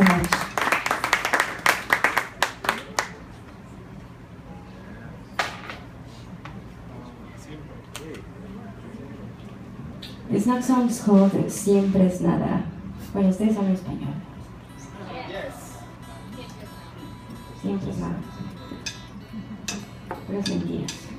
So much. This next song is called Siempre es nada. Bueno, ustedes hablan español. Siempre es nada. Pero es.